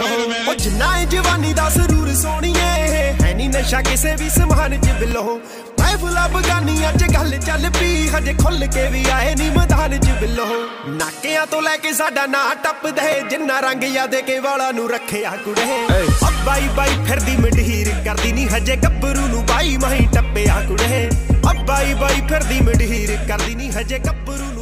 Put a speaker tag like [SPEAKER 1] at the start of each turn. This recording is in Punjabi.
[SPEAKER 1] ਬਿੱਲੋ ਉਹ ਜਿੰਨਾ ਏ ਜਵਾਨੀ ਦਾ ਸਰੂਰ ਸੋਣੀਏ। ਹੈ ਨਹੀਂ ਨਸ਼ਾ ਕਿਸੇ ਵੀ ਸਮਾਨ ਚ ਬਿੱਲੋ। ਮੈਂ ਫੁਲਾ ਬਗਾਨੀਆਂ ਚ ਗੱਲ ਚੱਲ ਪਈ। ਹਜੇ ਖੁੱਲ ਕੇ ਵੀ ਆਏ ਨਹੀਂ ਮੈਦਾਨ ਚ ਬਿੱਲੋ। ਨਾਕਿਆਂ ਤੋਂ ਲੈ ਕੇ ਸਾਡਾ ਨਾਂ ਟੱਪਦੇ। ਜਿੰਨਾ ਰੰਗ ਯਾਦ ਕੇ ਵਾਲਾ ਨੂੰ ਰੱਖਿਆ ਕੁੜੇ। ਓ ਬਾਈ ਬਾਈ ਫਿਰਦੀ ਮਢੀਰ ਕਰਦੀ ਨਹੀਂ ਹਜੇ ਗੱਭਰੂ ਨੂੰ ਬਾਈ ਮਹੀਂ ਟੱਪਿਆ ਕੁੜੇ। ਓ ਬਾਈ ਬਾਈ ਫਿਰਦੀ ਮਢੀਰ ਕਰਦੀ ਨਹੀਂ ਹਜੇ ਗੱਭਰੂ ਨੂੰ